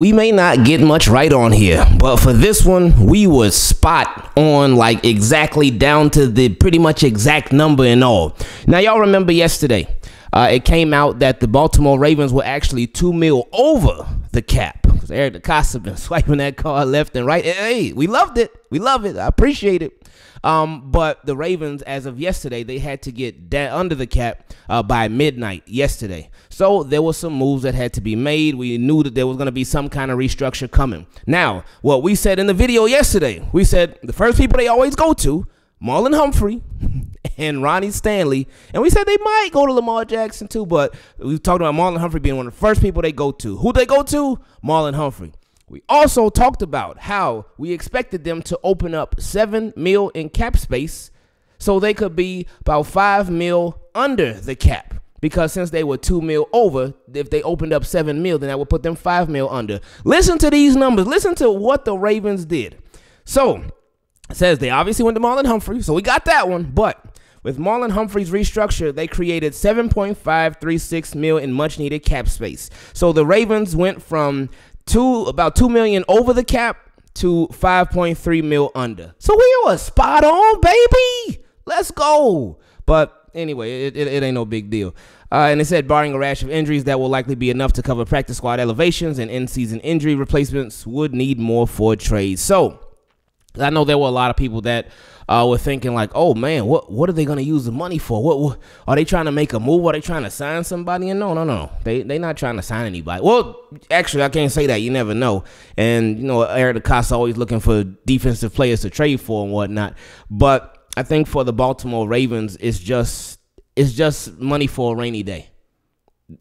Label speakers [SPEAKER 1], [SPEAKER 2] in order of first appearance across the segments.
[SPEAKER 1] We may not get much right on here, but for this one, we was spot on, like exactly down to the pretty much exact number and all. Now, y'all remember yesterday, uh, it came out that the Baltimore Ravens were actually two mil over the cap. Eric DeCosta been swiping that card left and right. Hey, we loved it. We love it. I appreciate it. Um, but the Ravens, as of yesterday, they had to get under the cap uh, by midnight yesterday. So there were some moves that had to be made. We knew that there was going to be some kind of restructure coming. Now, what we said in the video yesterday, we said the first people they always go to, Marlon Humphrey and Ronnie Stanley. And we said they might go to Lamar Jackson too, but we talked about Marlon Humphrey being one of the first people they go to. Who they go to? Marlon Humphrey. We also talked about how we expected them to open up 7 mil in cap space so they could be about 5 mil under the cap. Because since they were 2 mil over, if they opened up 7 mil, then that would put them 5 mil under. Listen to these numbers. Listen to what the Ravens did. So, says they obviously went to Marlon Humphrey, so we got that one. But with Marlon Humphrey's restructure, they created 7.536 mil in much needed cap space. So the Ravens went from two about two million over the cap to 5.3 mil under. So we were spot on, baby. Let's go. But anyway, it, it, it ain't no big deal. Uh, and it said, barring a rash of injuries, that will likely be enough to cover practice squad elevations and in-season injury replacements would need more for trades. So I know there were a lot of people that uh, were thinking like, "Oh man, what what are they gonna use the money for? What, what are they trying to make a move? Are they trying to sign somebody?" And no, no, no, they they not trying to sign anybody. Well, actually, I can't say that. You never know. And you know, Eric DeCosta always looking for defensive players to trade for and whatnot. But I think for the Baltimore Ravens, it's just it's just money for a rainy day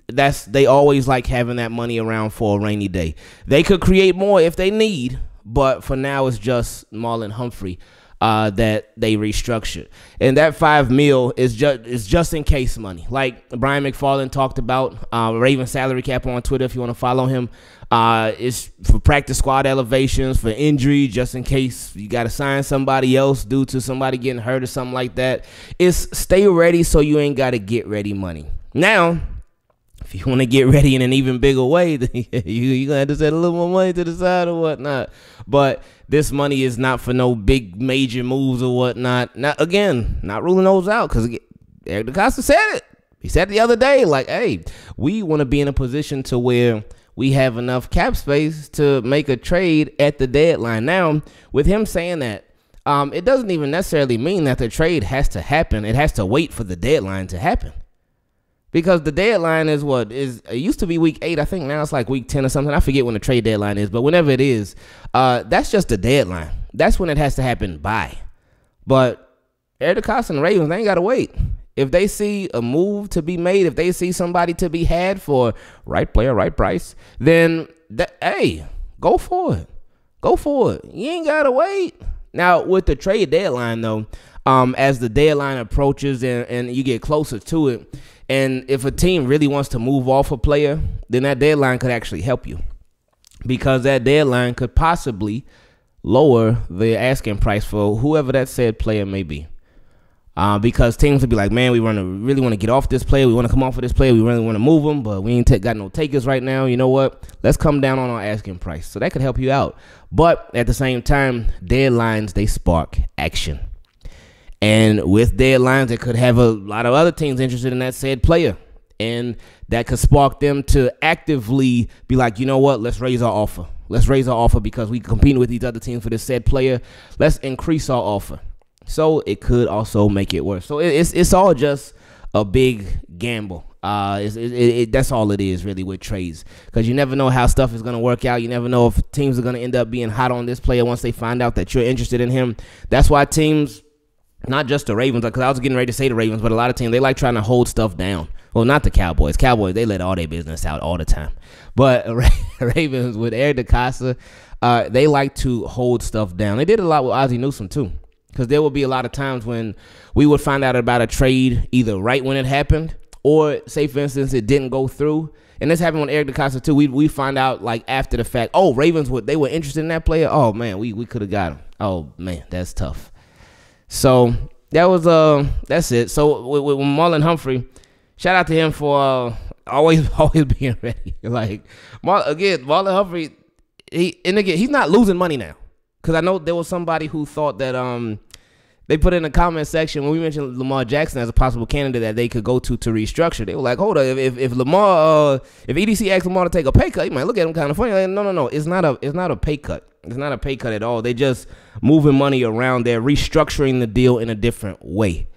[SPEAKER 1] that's they always like having that money around for a rainy day. They could create more if they need, but for now it's just Marlon Humphrey uh, that they restructured. And that five mil is just is just in case money. Like Brian McFarland talked about, uh, Raven salary cap on Twitter if you want to follow him. Uh, it's for practice squad elevations, for injury, just in case you got to sign somebody else due to somebody getting hurt or something like that. It's stay ready so you ain't got to get ready money. Now, if you want to get ready in an even bigger way, then you you gonna have to set a little more money to the side or whatnot. But this money is not for no big major moves or whatnot. Not again, not ruling those out because Eric DeCosta said it. He said the other day, like, hey, we want to be in a position to where we have enough cap space to make a trade at the deadline. Now, with him saying that, um, it doesn't even necessarily mean that the trade has to happen. It has to wait for the deadline to happen because the deadline is what is it used to be week eight. I think now it's like week ten or something. I forget when the trade deadline is, but whenever it is, uh, that's just the deadline. That's when it has to happen by. But Eric DeCosta and Ravens, they ain't gotta wait. If they see a move to be made, if they see somebody to be had for right player, right price, then that hey, go for it. Go for it. You ain't gotta wait. Now with the trade deadline though, um, as the deadline approaches and, and you get closer to it, and if a team really wants to move off a player, then that deadline could actually help you because that deadline could possibly lower the asking price for whoever that said player may be. Uh, because teams would be like, man, we want to really want to get off this player. We want to come off of this player. We really want to move him, but we ain't got no takers right now. You know what? Let's come down on our asking price. So that could help you out. But at the same time, deadlines they spark action. And with deadlines, it could have a lot of other teams interested in that said player. And that could spark them to actively be like, you know what, let's raise our offer. Let's raise our offer because we competing with these other teams for this said player. Let's increase our offer. So it could also make it worse. So it's it's all just a big gamble. Uh, it, it, it, that's all it is really with trades because you never know how stuff is going to work out. You never know if teams are going to end up being hot on this player once they find out that you're interested in him. That's why teams not just the Ravens, because I was getting ready to say the Ravens, but a lot of teams they like trying to hold stuff down. Well, not the Cowboys. Cowboys they let all their business out all the time, but Ravens with Eric DeCosta, uh, they like to hold stuff down. They did a lot with Ozzie Newsome too, because there would be a lot of times when we would find out about a trade either right when it happened, or say for instance it didn't go through. And this happened with Eric DeCosta too. We we find out like after the fact. Oh, Ravens would they were interested in that player. Oh man, we we could have got him. Oh man, that's tough. So that was uh that's it. So with, with Marlon Humphrey, shout out to him for uh, always always being ready. like Mar- again, Marlon Humphrey, he and again he's not losing money now because I know there was somebody who thought that um they put in the comment section when we mentioned Lamar Jackson as a possible candidate that they could go to to restructure. They were like, hold on, if if, if Lamar uh, if EDC asked Lamar to take a pay cut, you might look at him kind of funny. Like, no, no, no, it's not a it's not a pay cut. It's not a pay cut at all. They're just moving money around. They're restructuring the deal in a different way.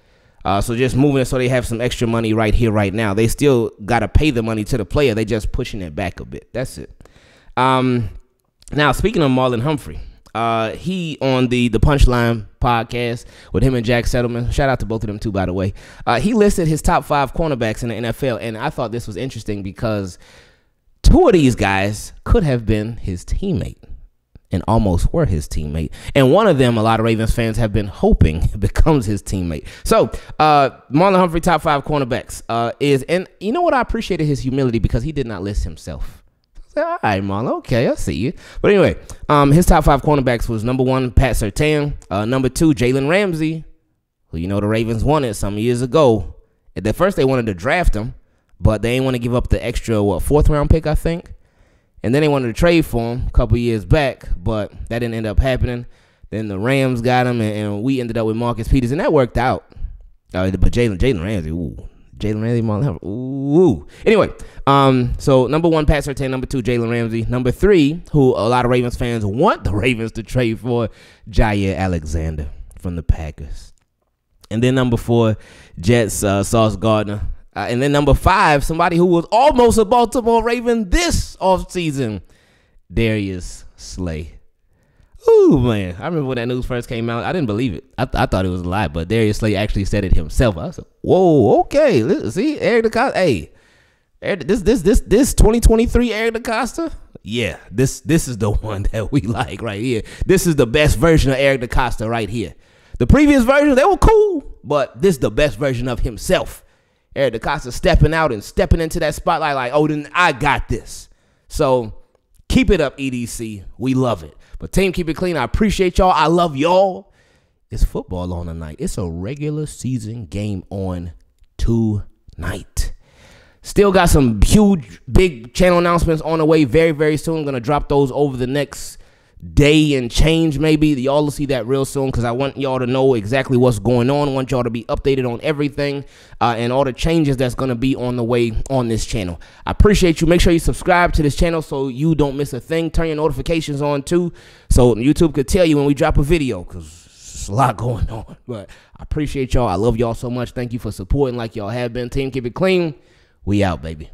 [SPEAKER 1] Uh, so just moving it so they have some extra money right here, right now. They still got to pay the money to the player. They just pushing it back a bit. That's it. Um, now speaking of Marlon Humphrey, uh, he on the the Punchline podcast with him and Jack Settleman. Shout out to both of them too, by the way. Uh, he listed his top five cornerbacks in the NFL, and I thought this was interesting because two of these guys could have been his teammate and almost were his teammate. And one of them, a lot of Ravens fans have been hoping becomes his teammate. So, uh, Marlon Humphrey, top five cornerbacks, uh, is, and you know what? I appreciated his humility because he did not list himself. All right, Marlon. Okay, I see you. But anyway, um, his top five cornerbacks was number one, Pat Surtain. Uh, number two, Jalen Ramsey, who you know the Ravens wanted some years ago. At the first, they wanted to draft him, but they didn't want to give up the extra what fourth round pick, I think. And then they wanted to trade for him a couple years back, but that didn't end up happening. Then the Rams got him, and, and we ended up with Marcus Peters, and that worked out. Uh, but Jalen Jalen Ramsey, ooh, Jalen Ramsey, Marlon Ooh. Anyway, um, so number one, Pat Surtain. Number two, Jalen Ramsey. Number three, who a lot of Ravens fans want the Ravens to trade for, Jaire Alexander from the Packers. And then number four, Jets, uh, Sauce Gardner. Uh, and then number five, somebody who was almost a Baltimore Raven this offseason, Darius Slay. Ooh, man. I remember when that news first came out. I didn't believe it. I, th- I thought it was a lie, but Darius Slay actually said it himself. I said, whoa, okay. Let's see, Eric DeCosta. Hey, Eric, this this this this 2023 Eric DeCosta. Yeah, this this is the one that we like right here. This is the best version of Eric DeCosta right here. The previous version, they were cool, but this is the best version of himself. Eric DeCosta stepping out and stepping into that spotlight like, oh, then I got this. So keep it up, EDC. We love it. But team, keep it clean. I appreciate y'all. I love y'all. It's football on tonight. It's a regular season game on tonight. Still got some huge, big channel announcements on the way very, very soon. Gonna drop those over the next day and change maybe. Y'all will see that real soon because i want y'all to know exactly what's going on. I want y'all to be updated on everything uh, and all the changes that's going to be on the way on this channel. I appreciate you. Make sure you subscribe to this channel so you don't miss a thing. Turn your notifications on too so youtube could tell you when we drop a video because it's a lot going on. But i appreciate y'all. I love y'all so much. Thank you for supporting like y'all have been. Team keep it clean. We out baby